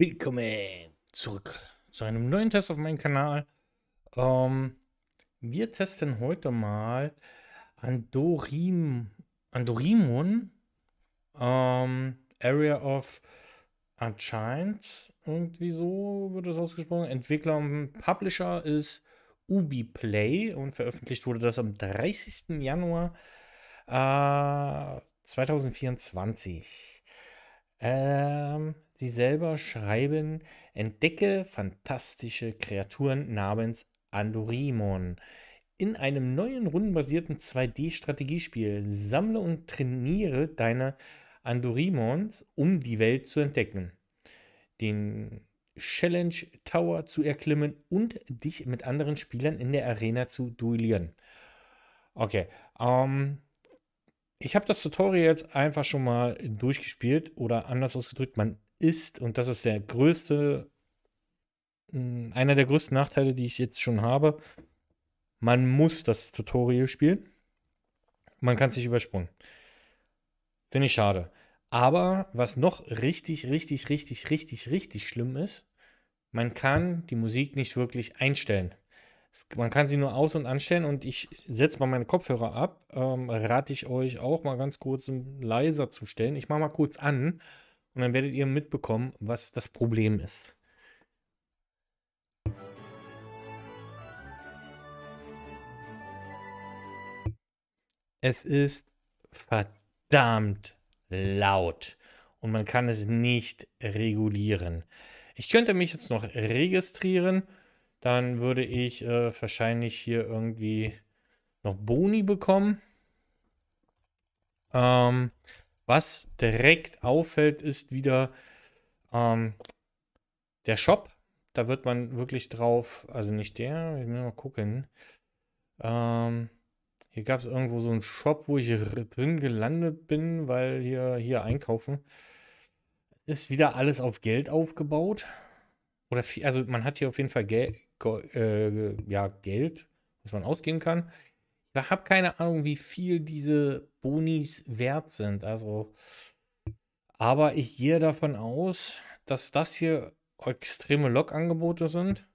Willkommen zurück zu einem neuen Test auf meinem Kanal. Ähm, wir testen heute mal Andorim, Andorimon ähm, Area of Unchained. Irgendwie so wird das ausgesprochen. Entwickler und Publisher ist Ubiplay und veröffentlicht wurde das am 30. Januar äh, 2024. Ähm, Sie selber schreiben, entdecke fantastische Kreaturen namens Andorimon. In einem neuen rundenbasierten 2D-Strategiespiel sammle und trainiere deine Andorimons, um die Welt zu entdecken, den Challenge Tower zu erklimmen und dich mit anderen Spielern in der Arena zu duellieren. Okay, ähm, ich habe das Tutorial jetzt einfach schon mal durchgespielt oder anders ausgedrückt, man ist, und das ist der größte, hm, einer der größten Nachteile, die ich jetzt schon habe, man muss das Tutorial spielen. Man kann es nicht übersprungen. Finde ich schade. Aber was noch richtig, richtig, richtig, richtig, richtig schlimm ist, man kann die Musik nicht wirklich einstellen. Man kann sie nur aus- und anstellen und ich setze mal meine Kopfhörer ab. Ähm, rate ich euch auch mal ganz kurz leiser zu stellen. Ich mache mal kurz an und dann werdet ihr mitbekommen, was das Problem ist. Es ist verdammt laut und man kann es nicht regulieren. Ich könnte mich jetzt noch registrieren, dann würde ich äh, wahrscheinlich hier irgendwie noch Boni bekommen. Ähm, was direkt auffällt, ist wieder ähm, der Shop. Da wird man wirklich drauf, also nicht der, ich will mal gucken. Ähm, hier gab es irgendwo so einen Shop, wo ich drin gelandet bin, weil hier, hier einkaufen. Ist wieder alles auf Geld aufgebaut. Oder viel, also man hat hier auf jeden Fall Gel äh, ja, Geld, was man ausgeben kann. Ich habe keine Ahnung, wie viel diese Bonis wert sind. Also, aber ich gehe davon aus, dass das hier extreme Log-Angebote sind.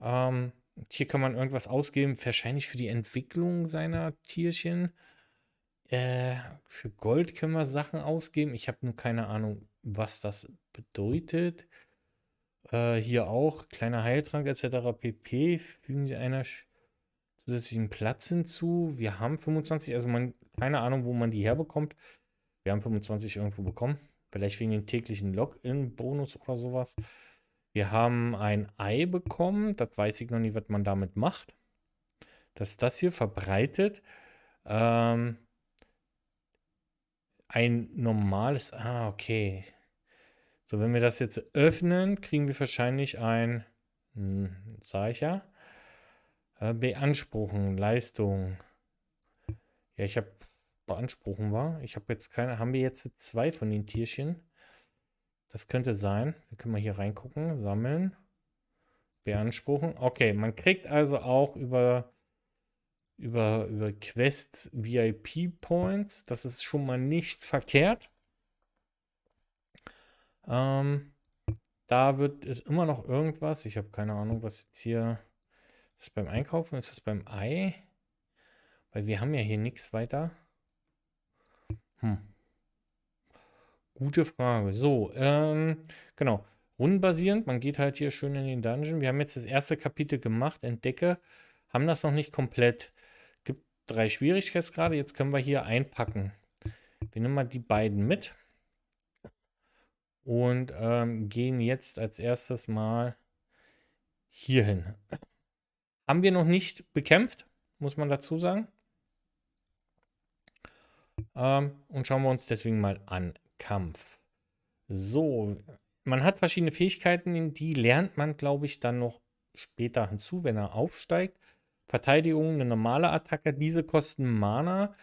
Ähm, hier kann man irgendwas ausgeben, wahrscheinlich für die Entwicklung seiner Tierchen. Äh, für Gold können wir Sachen ausgeben. Ich habe nur keine Ahnung, was das bedeutet. Äh, hier auch kleiner Heiltrank etc. pp. Fügen Sie einer zusätzlichen Platz hinzu. Wir haben 25, also man, keine Ahnung, wo man die herbekommt. Wir haben 25 irgendwo bekommen. Vielleicht wegen dem täglichen Login-Bonus oder sowas. Wir haben ein Ei bekommen. Das weiß ich noch nicht, was man damit macht. Dass das hier verbreitet. Ähm, ein normales. Ah, okay. So, wenn wir das jetzt öffnen, kriegen wir wahrscheinlich ein. Hm, sag ich ja. Äh, beanspruchen, Leistung. Ja, ich habe beanspruchen war. Ich habe jetzt keine. Haben wir jetzt zwei von den Tierchen? Das könnte sein. Wir können mal hier reingucken. Sammeln. Beanspruchen. Okay, man kriegt also auch über über, über Quests VIP Points. Das ist schon mal nicht verkehrt. Ähm, da wird es immer noch irgendwas. Ich habe keine Ahnung, was jetzt hier das beim Einkaufen? Ist das beim Ei? Weil wir haben ja hier nichts weiter. Hm. Gute Frage. So, ähm, genau. Rundenbasierend. Man geht halt hier schön in den Dungeon. Wir haben jetzt das erste Kapitel gemacht. Entdecke. Haben das noch nicht komplett. Gibt drei Schwierigkeitsgrade. Jetzt können wir hier einpacken. Wir nehmen mal die beiden mit. Und ähm, gehen jetzt als erstes mal hier hin. Haben wir noch nicht bekämpft, muss man dazu sagen. Ähm, und schauen wir uns deswegen mal an. Kampf. So, man hat verschiedene Fähigkeiten, die lernt man, glaube ich, dann noch später hinzu, wenn er aufsteigt. Verteidigung, eine normale Attacke, diese kosten Mana.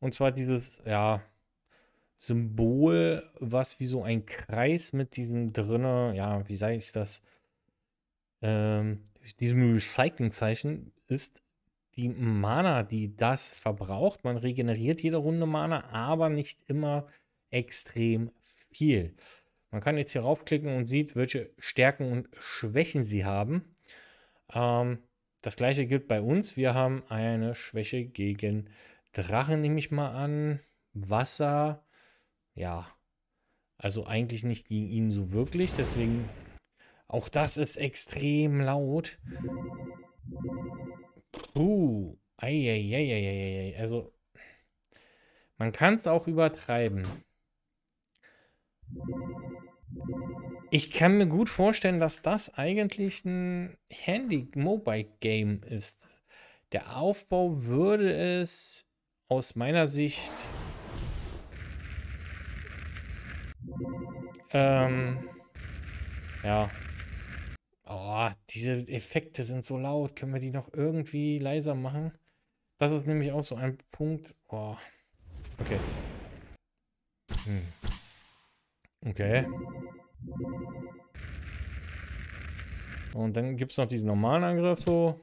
Und zwar dieses, ja, Symbol, was wie so ein Kreis mit diesem drinne, ja, wie sage ich das? Ähm, diesem Recycling-Zeichen ist die Mana, die das verbraucht. Man regeneriert jede Runde Mana, aber nicht immer extrem viel. Man kann jetzt hier raufklicken und sieht, welche Stärken und Schwächen sie haben. Ähm, das gleiche gilt bei uns. Wir haben eine Schwäche gegen Drachen, nehme ich mal an. Wasser. Ja. Also eigentlich nicht gegen ihn so wirklich. Deswegen. Auch das ist extrem laut. Puh. Eieieiei. Also. Man kann es auch übertreiben. Ich kann mir gut vorstellen, dass das eigentlich ein Handy-Mobile-Game ist. Der Aufbau würde es aus meiner Sicht ähm, ja. Oh, diese Effekte sind so laut. Können wir die noch irgendwie leiser machen? Das ist nämlich auch so ein Punkt. Oh. Okay. Hm. Okay. Und dann gibt es noch diesen normalen Angriff so.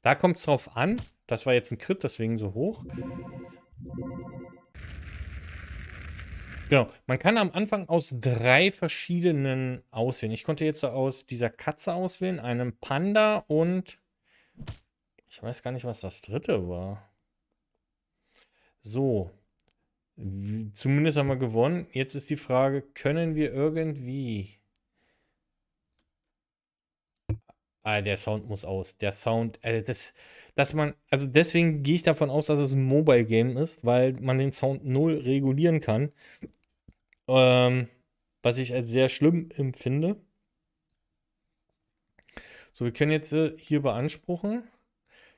Da kommt es drauf an. Das war jetzt ein Crit, deswegen so hoch. Genau, man kann am Anfang aus drei verschiedenen auswählen. Ich konnte jetzt aus dieser Katze auswählen, einem Panda und ich weiß gar nicht, was das dritte war. So, zumindest haben wir gewonnen. Jetzt ist die Frage, können wir irgendwie Ah, der Sound muss aus. Der Sound, also das, dass man, also deswegen gehe ich davon aus, dass es ein Mobile Game ist, weil man den Sound null regulieren kann. Ähm, was ich als sehr schlimm empfinde. So, wir können jetzt äh, hier beanspruchen.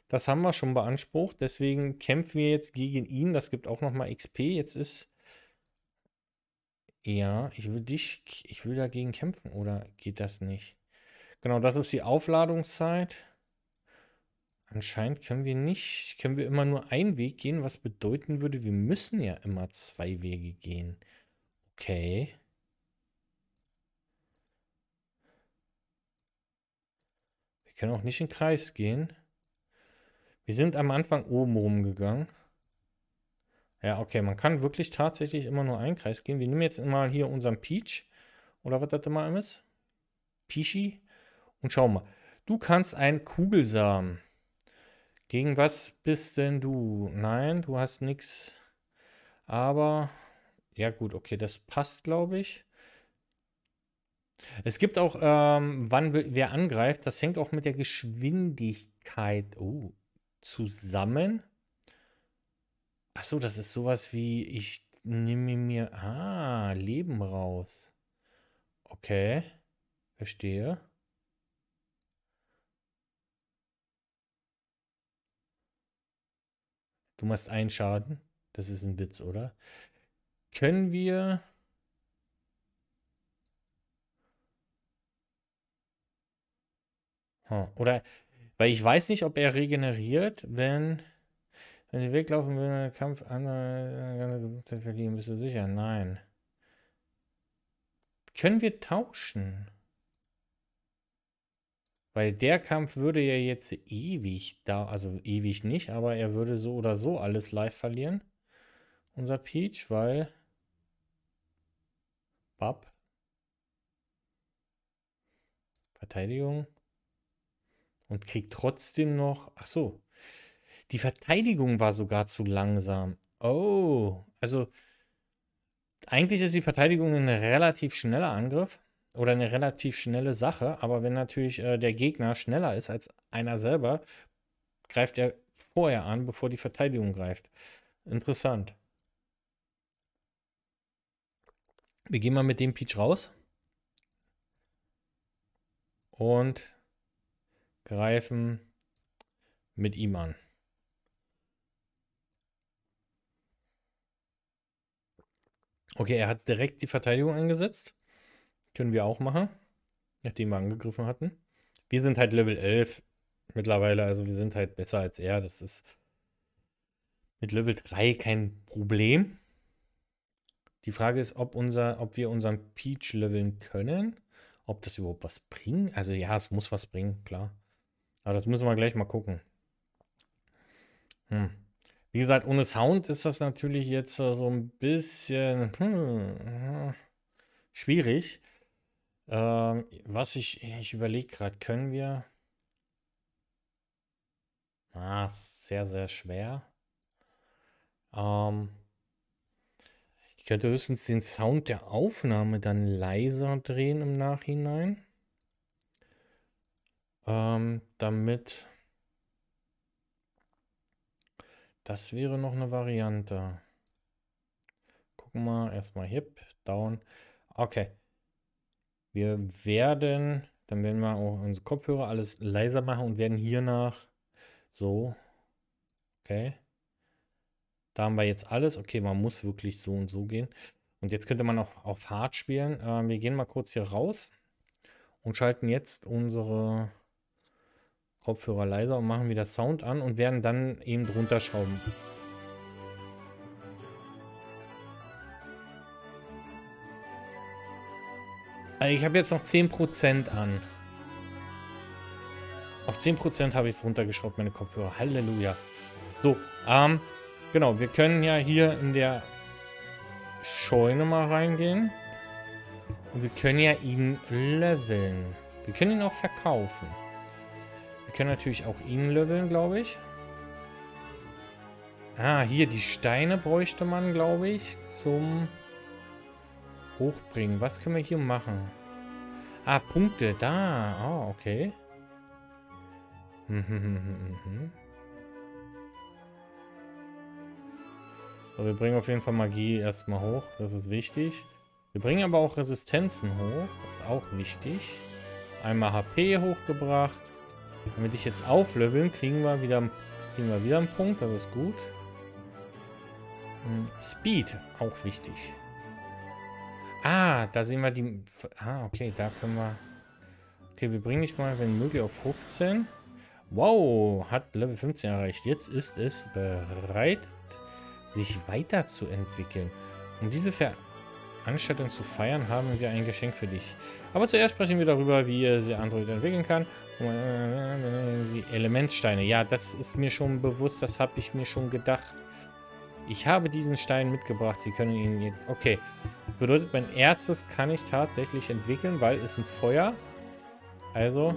Das haben wir schon beansprucht. Deswegen kämpfen wir jetzt gegen ihn. Das gibt auch nochmal XP. Jetzt ist. Ja, ich will dich. Ich will dagegen kämpfen. Oder geht das nicht? Genau, das ist die Aufladungszeit. Anscheinend können wir nicht, können wir immer nur einen Weg gehen, was bedeuten würde, wir müssen ja immer zwei Wege gehen. Okay. Wir können auch nicht in den Kreis gehen. Wir sind am Anfang oben rumgegangen. Ja, okay, man kann wirklich tatsächlich immer nur einen Kreis gehen. Wir nehmen jetzt mal hier unseren Peach. Oder was das immer ist. Peachy. Und schau mal, du kannst einen Kugelsamen. Gegen was bist denn du? Nein, du hast nichts. Aber, ja gut, okay, das passt, glaube ich. Es gibt auch, ähm, wann wer angreift, das hängt auch mit der Geschwindigkeit oh, zusammen. Achso, das ist sowas wie, ich nehme mir, ah, Leben raus. Okay, verstehe. Du machst einen Schaden. Das ist ein Witz, oder? Können wir... Oder, weil ich weiß nicht, ob er regeneriert, wenn... Wenn sie weglaufen, will der Kampf andere Gesundheit verlieren, bist du sicher? Nein. Können wir tauschen? Weil der Kampf würde ja jetzt ewig da, also ewig nicht, aber er würde so oder so alles live verlieren. Unser Peach, weil. Bab. Verteidigung. Und kriegt trotzdem noch. Ach so. Die Verteidigung war sogar zu langsam. Oh. Also. Eigentlich ist die Verteidigung ein relativ schneller Angriff oder eine relativ schnelle Sache, aber wenn natürlich äh, der Gegner schneller ist als einer selber, greift er vorher an, bevor die Verteidigung greift. Interessant. Wir gehen mal mit dem Peach raus und greifen mit ihm an. Okay, er hat direkt die Verteidigung eingesetzt. Können wir auch machen, nachdem wir angegriffen hatten. Wir sind halt Level 11 mittlerweile, also wir sind halt besser als er. Das ist mit Level 3 kein Problem. Die Frage ist, ob, unser, ob wir unseren Peach leveln können. Ob das überhaupt was bringt. Also ja, es muss was bringen, klar. Aber das müssen wir gleich mal gucken. Hm. Wie gesagt, ohne Sound ist das natürlich jetzt so ein bisschen... Hm, schwierig. Ähm, was ich, ich überlege gerade, können wir... Ah, sehr, sehr schwer. Ähm, ich höchstens den Sound der Aufnahme dann leiser drehen im Nachhinein. Ähm, damit... Das wäre noch eine Variante. Gucken wir erstmal hip, down. Okay. Wir werden, dann werden wir auch unsere Kopfhörer alles leiser machen und werden hier nach so. Okay. Da haben wir jetzt alles. Okay, man muss wirklich so und so gehen. Und jetzt könnte man auch auf Hard spielen. Äh, wir gehen mal kurz hier raus und schalten jetzt unsere Kopfhörer leiser und machen wieder Sound an und werden dann eben drunter schrauben. Also ich habe jetzt noch 10% an. Auf 10% habe ich es runtergeschraubt, meine Kopfhörer. Halleluja. So, ähm, genau, wir können ja hier in der Scheune mal reingehen. Und wir können ja ihn leveln. Wir können ihn auch verkaufen. Wir können natürlich auch ihn leveln, glaube ich. Ah, hier, die Steine bräuchte man, glaube ich, zum Hochbringen. Was können wir hier machen? Ah, Punkte, da. Oh, okay. So, wir bringen auf jeden Fall Magie erstmal hoch. Das ist wichtig. Wir bringen aber auch Resistenzen hoch. Das ist auch wichtig. Einmal HP hochgebracht. Wir dich jetzt aufleveln, kriegen wir wieder, kriegen wir wieder einen Punkt. Das ist gut. Hm, Speed, auch wichtig. Ah, da sehen wir die... Ah, okay, da können wir... Okay, wir bringen dich mal, wenn möglich, auf 15. Wow, hat Level 15 erreicht. Jetzt ist es bereit, sich weiterzuentwickeln. Um diese Veranstaltung zu feiern, haben wir ein Geschenk für dich. Aber zuerst sprechen wir darüber, wie ihr sie Android entwickeln kann. Sie Elementsteine. Ja, das ist mir schon bewusst, das habe ich mir schon gedacht. Ich habe diesen Stein mitgebracht. Sie können ihn... Okay. Das bedeutet, mein erstes kann ich tatsächlich entwickeln, weil es ein Feuer. Also...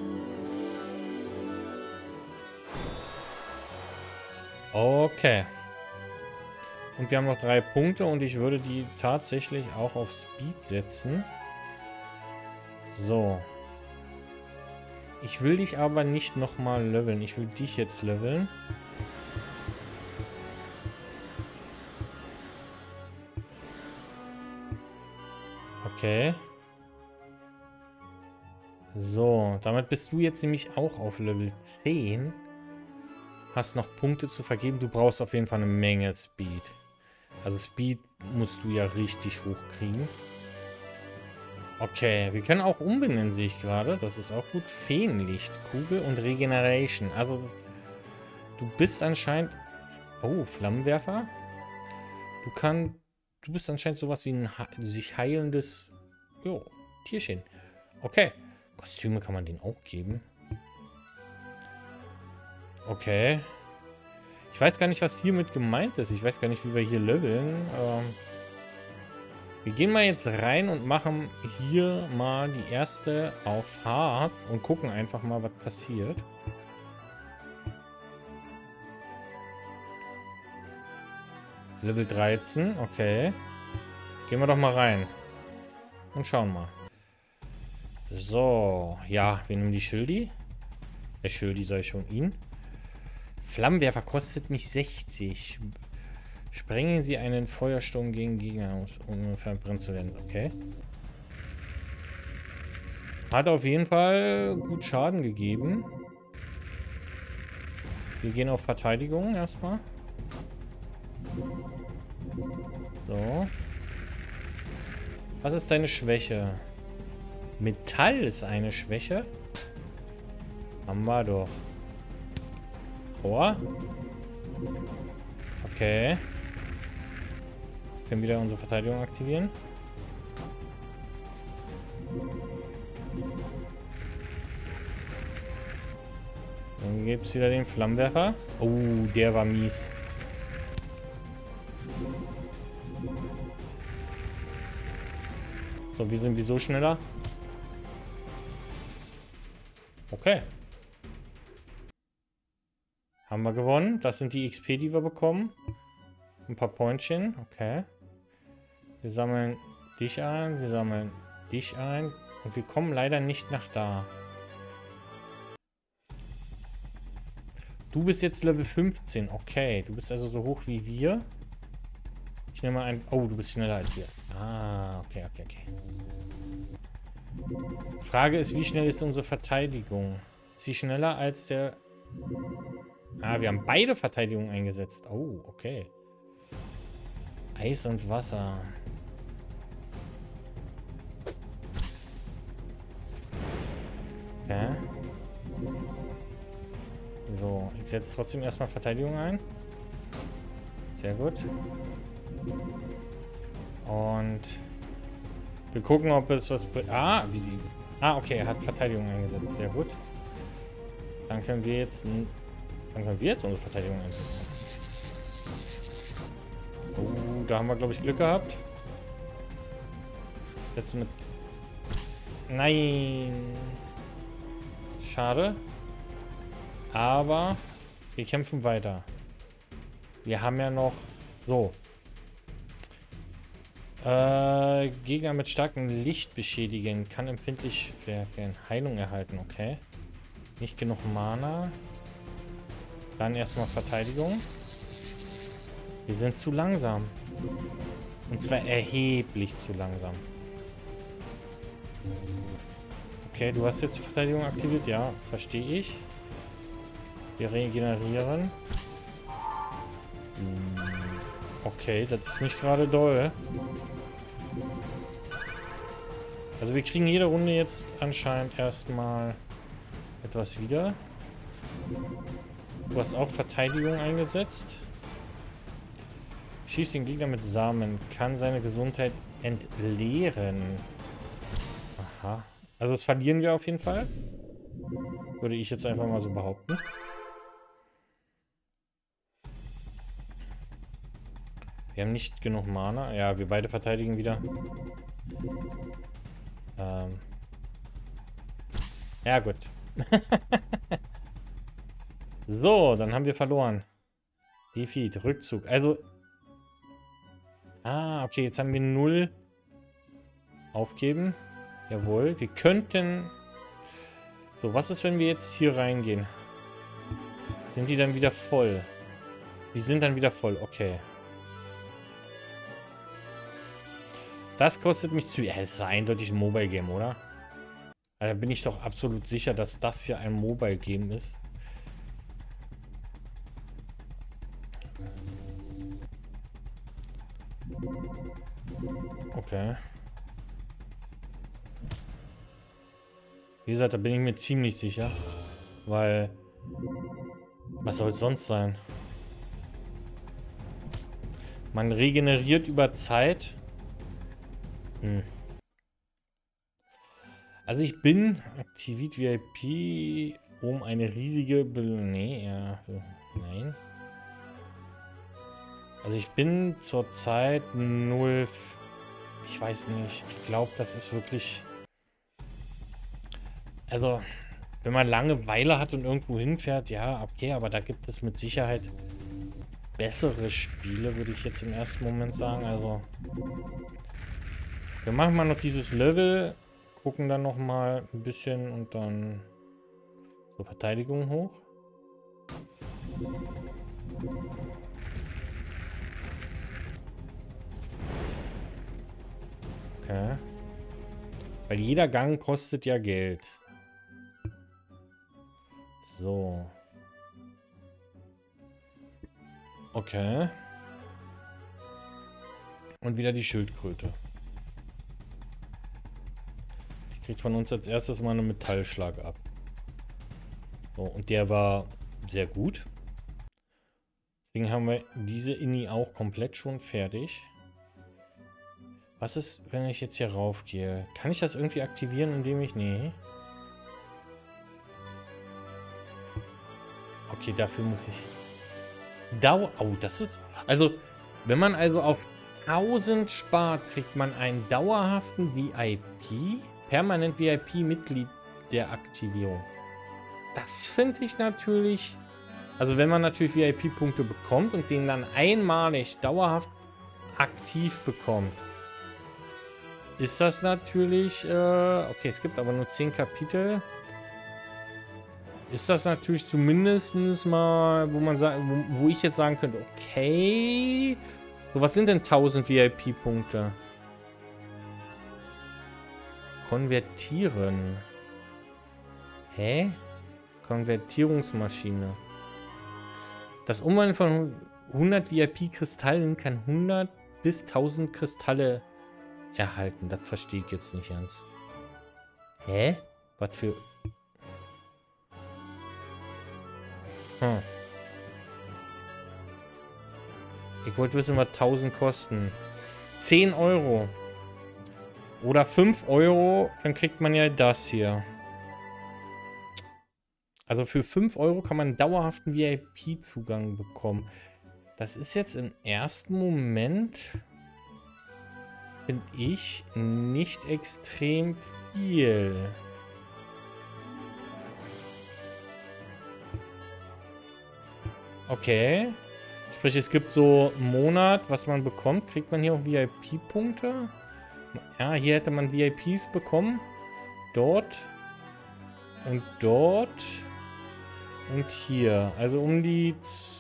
Okay. Und wir haben noch drei Punkte und ich würde die tatsächlich auch auf Speed setzen. So. Ich will dich aber nicht nochmal leveln. Ich will dich jetzt leveln. Okay. So, damit bist du jetzt nämlich auch auf Level 10. Hast noch Punkte zu vergeben. Du brauchst auf jeden Fall eine Menge Speed. Also Speed musst du ja richtig hoch kriegen. Okay, wir können auch umbenennen, sehe ich gerade. Das ist auch gut. Feenlicht, Kugel und Regeneration. Also, du bist anscheinend... Oh, Flammenwerfer. Du kannst... Du bist anscheinend sowas wie ein sich heilendes jo, Tierchen. Okay. Kostüme kann man denen auch geben. Okay. Ich weiß gar nicht, was hiermit gemeint ist. Ich weiß gar nicht, wie wir hier leveln. Ähm, wir gehen mal jetzt rein und machen hier mal die erste auf Hard und gucken einfach mal, was passiert. Level 13, okay. Gehen wir doch mal rein. Und schauen mal. So, ja, wir nehmen die Schildi. Der Schildi soll ich schon ihn. Flammenwerfer kostet mich 60. Sprengen Sie einen Feuersturm gegen Gegner aus, um verbrannt zu werden. Okay. Hat auf jeden Fall gut Schaden gegeben. Wir gehen auf Verteidigung erstmal. So. Was ist deine Schwäche? Metall ist eine Schwäche. Haben wir doch. Aua. Okay. Wir können wieder unsere Verteidigung aktivieren. Dann gibt es wieder den Flammenwerfer. Oh, der war mies. So, wir sind wieso schneller? Okay. Haben wir gewonnen. Das sind die XP, die wir bekommen. Ein paar Pointchen. Okay. Wir sammeln dich ein. Wir sammeln dich ein. Und wir kommen leider nicht nach da. Du bist jetzt Level 15. Okay. Du bist also so hoch wie wir. Ich nehme mal ein... Oh, du bist schneller als wir. Ah, okay, okay, okay. Frage ist, wie schnell ist unsere Verteidigung? Ist sie schneller als der... Ah, wir haben beide Verteidigungen eingesetzt. Oh, okay. Eis und Wasser. Okay. So, ich setze trotzdem erstmal Verteidigung ein. Sehr gut. Und wir gucken, ob es was... Ah, wie... Ah, okay, er hat Verteidigung eingesetzt. Sehr gut. Dann können wir jetzt... Dann können wir jetzt unsere Verteidigung einsetzen. Oh, da haben wir, glaube ich, Glück gehabt. Jetzt mit... Nein. Schade. Aber wir kämpfen weiter. Wir haben ja noch... So. Äh, Gegner mit starkem Licht beschädigen. Kann empfindlich werden. Heilung erhalten, okay. Nicht genug Mana. Dann erstmal Verteidigung. Wir sind zu langsam. Und zwar erheblich zu langsam. Okay, du hast jetzt Verteidigung aktiviert. Ja, verstehe ich. Wir regenerieren. Hm, okay, das ist nicht gerade doll. Also wir kriegen jede Runde jetzt anscheinend erstmal etwas wieder. Du hast auch Verteidigung eingesetzt. Schießt den Gegner mit Samen. Kann seine Gesundheit entleeren. Aha. Also das verlieren wir auf jeden Fall. Würde ich jetzt einfach mal so behaupten. Wir haben nicht genug Mana. Ja, wir beide verteidigen wieder. Ähm. Ja, gut. so, dann haben wir verloren. Defeat, Rückzug. Also. Ah, okay, jetzt haben wir null. Aufgeben. Jawohl, wir könnten... So, was ist, wenn wir jetzt hier reingehen? Sind die dann wieder voll? Die sind dann wieder voll, okay. Das kostet mich zu... Ja, das ist eindeutig ein Mobile-Game, oder? Da bin ich doch absolut sicher, dass das hier ein Mobile-Game ist. Okay. Wie gesagt, da bin ich mir ziemlich sicher. Weil... Was soll es sonst sein? Man regeneriert über Zeit. Hm. Also ich bin aktiviert VIP um eine riesige... Be nee, ja, nein. Also ich bin zurzeit 0... Ich weiß nicht. Ich glaube, das ist wirklich... Also, wenn man Langeweile hat und irgendwo hinfährt, ja, okay, aber da gibt es mit Sicherheit bessere Spiele, würde ich jetzt im ersten Moment sagen. Also, wir machen mal noch dieses Level, gucken dann noch mal ein bisschen und dann so Verteidigung hoch. Okay. Weil jeder Gang kostet ja Geld. So. Okay. Und wieder die Schildkröte. Die kriegt von uns als erstes mal einen Metallschlag ab. So, und der war sehr gut. Deswegen haben wir diese Inni auch komplett schon fertig. Was ist, wenn ich jetzt hier rauf gehe? Kann ich das irgendwie aktivieren, indem ich... Nee. Okay, dafür muss ich... Dauer... Oh, das ist... Also, wenn man also auf 1000 spart, kriegt man einen dauerhaften VIP, permanent VIP-Mitglied der Aktivierung. Das finde ich natürlich... Also wenn man natürlich VIP-Punkte bekommt und den dann einmalig dauerhaft aktiv bekommt, ist das natürlich... Äh, okay, es gibt aber nur 10 Kapitel. Ist das natürlich zumindest mal, wo man sagt, wo, wo ich jetzt sagen könnte, okay... So, was sind denn 1000 VIP-Punkte? Konvertieren. Hä? Konvertierungsmaschine. Das Umwandeln von 100 VIP-Kristallen kann 100 bis 1000 Kristalle erhalten. Das verstehe ich jetzt nicht ganz. Hä? Was für... Hm. Ich wollte wissen, was 1000 kosten. 10 Euro. Oder 5 Euro, dann kriegt man ja das hier. Also für 5 Euro kann man dauerhaften VIP-Zugang bekommen. Das ist jetzt im ersten Moment, finde ich, nicht extrem viel. Okay. Sprich, es gibt so einen Monat, was man bekommt. Kriegt man hier auch VIP-Punkte? Ja, hier hätte man VIPs bekommen. Dort. Und dort. Und hier. Also um die,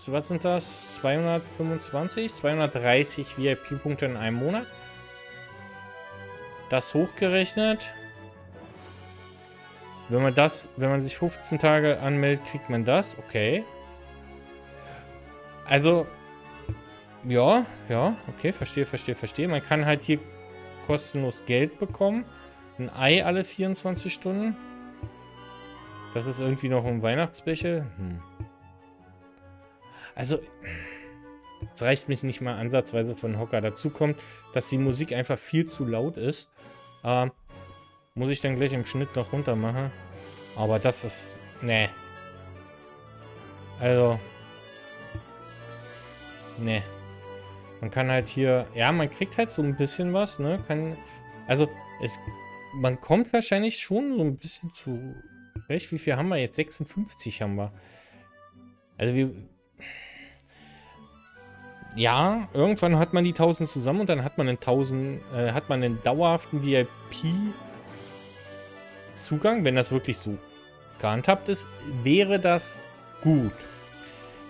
was sind das? 225? 230 VIP-Punkte in einem Monat. Das hochgerechnet. Wenn man das, wenn man sich 15 Tage anmeldet, kriegt man das. Okay. Also, ja, ja, okay, verstehe, verstehe, verstehe. Man kann halt hier kostenlos Geld bekommen. Ein Ei alle 24 Stunden. Das ist irgendwie noch ein Weihnachtsbecher. Hm. Also, es reicht mich nicht mal ansatzweise von Hocker. Dazu kommt, dass die Musik einfach viel zu laut ist. Ähm, muss ich dann gleich im Schnitt noch runter machen. Aber das ist... Nee. Also, Nee. Man kann halt hier... Ja, man kriegt halt so ein bisschen was, ne? Kann... Also, es... Man kommt wahrscheinlich schon so ein bisschen zu... Recht, wie viel haben wir jetzt? 56 haben wir. Also wir... Ja, irgendwann hat man die 1000 zusammen und dann hat man einen 1000... Äh, hat man einen dauerhaften VIP-Zugang. Wenn das wirklich so gehandhabt ist, wäre das gut.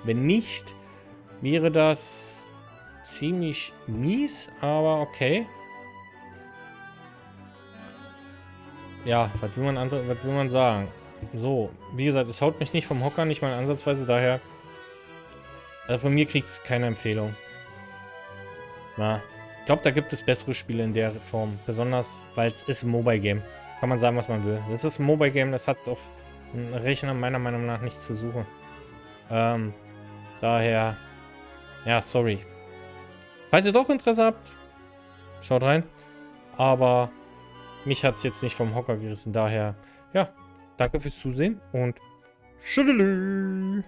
Wenn nicht, wäre das ziemlich mies, aber okay. Ja, was will man, was will man sagen? So, wie gesagt, es haut mich nicht vom Hocker, nicht mal ansatzweise, daher... Also von mir kriegt es keine Empfehlung. Na, ich glaube, da gibt es bessere Spiele in der Form. Besonders, weil es ist ein Mobile-Game. Kann man sagen, was man will. Es ist ein Mobile-Game, das hat auf einem Rechner meiner Meinung nach nichts zu suchen. Ähm, daher ja, sorry. Falls ihr doch Interesse habt, schaut rein. Aber mich hat es jetzt nicht vom Hocker gerissen. Daher, ja, danke fürs Zusehen und tschüss.